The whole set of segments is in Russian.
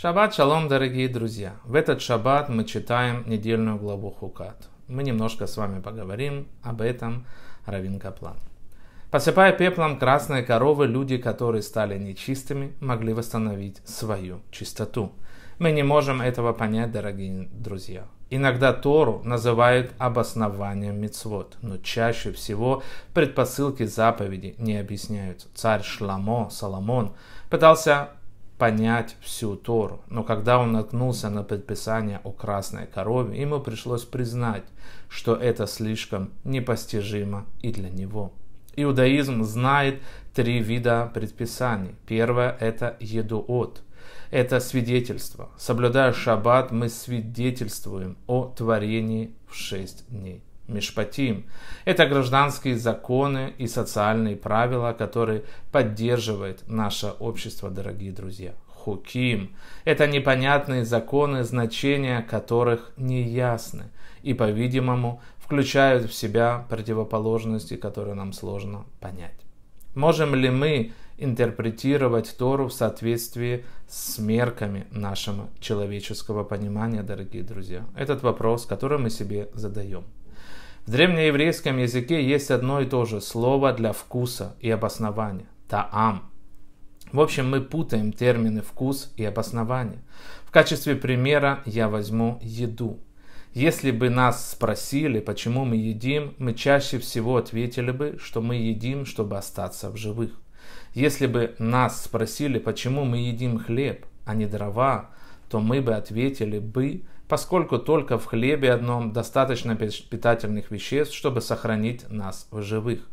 Шаббат шалом, дорогие друзья! В этот шаббат мы читаем недельную главу Хукат. Мы немножко с вами поговорим об этом Равин Каплан. Посыпая пеплом красные коровы, люди, которые стали нечистыми, могли восстановить свою чистоту. Мы не можем этого понять, дорогие друзья. Иногда Тору называют обоснованием мицвод, но чаще всего предпосылки заповеди не объясняются. Царь Шламо, Соломон, пытался понять всю Тору. Но когда он наткнулся на предписание о красной корове, ему пришлось признать, что это слишком непостижимо и для него. Иудаизм знает три вида предписаний. Первое – это едуот. Это свидетельство. Соблюдая шаббат, мы свидетельствуем о творении в шесть дней. Мишпатим. Это гражданские законы и социальные правила, которые поддерживает наше общество, дорогие друзья. Хуким. Это непонятные законы, значения которых не ясны и, по-видимому, включают в себя противоположности, которые нам сложно понять. Можем ли мы интерпретировать Тору в соответствии с мерками нашего человеческого понимания, дорогие друзья? Этот вопрос, который мы себе задаем. В древнееврейском языке есть одно и то же слово для вкуса и обоснования – таам. В общем, мы путаем термины «вкус» и «обоснование». В качестве примера я возьму еду. Если бы нас спросили, почему мы едим, мы чаще всего ответили бы, что мы едим, чтобы остаться в живых. Если бы нас спросили, почему мы едим хлеб, а не дрова, то мы бы ответили бы, поскольку только в хлебе одном достаточно питательных веществ, чтобы сохранить нас в живых.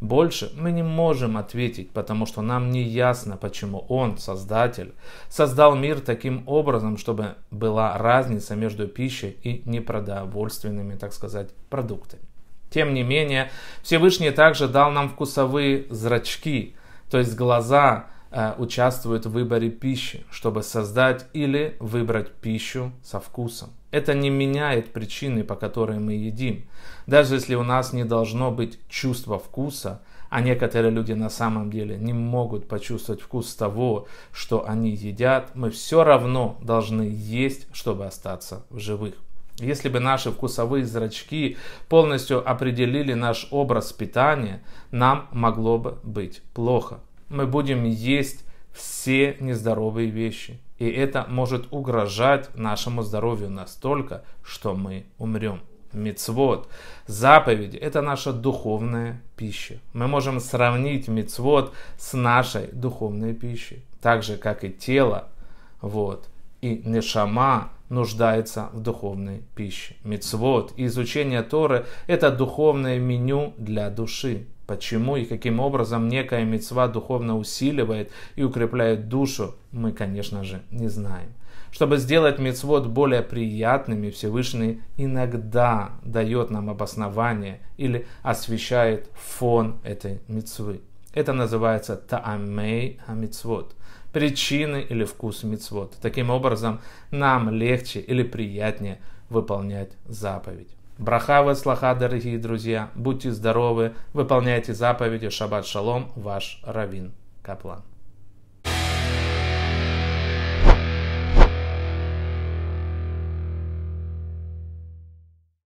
Больше мы не можем ответить, потому что нам не ясно, почему Он, Создатель, создал мир таким образом, чтобы была разница между пищей и непродовольственными, так сказать, продуктами. Тем не менее, Всевышний также дал нам вкусовые зрачки, то есть глаза, Э, участвуют в выборе пищи, чтобы создать или выбрать пищу со вкусом. Это не меняет причины, по которой мы едим. Даже если у нас не должно быть чувства вкуса, а некоторые люди на самом деле не могут почувствовать вкус того, что они едят, мы все равно должны есть, чтобы остаться в живых. Если бы наши вкусовые зрачки полностью определили наш образ питания, нам могло бы быть плохо мы будем есть все нездоровые вещи. И это может угрожать нашему здоровью настолько, что мы умрем. Мицвод, заповеди – это наша духовная пища. Мы можем сравнить мицвод с нашей духовной пищей. Так же, как и тело, вот, и нешама нуждается в духовной пище. Мицвод и изучение Торы – это духовное меню для души. Почему и каким образом некая мецва духовно усиливает и укрепляет душу, мы, конечно же, не знаем. Чтобы сделать мецвод более приятными, Всевышний иногда дает нам обоснование или освещает фон этой мецвы. Это называется таамей хамицвод, причины или вкус мицвод. Таким образом, нам легче или приятнее выполнять заповедь. Браха вы слаха, дорогие друзья. Будьте здоровы, выполняйте заповеди. Шаббат шалом, ваш Равин Каплан.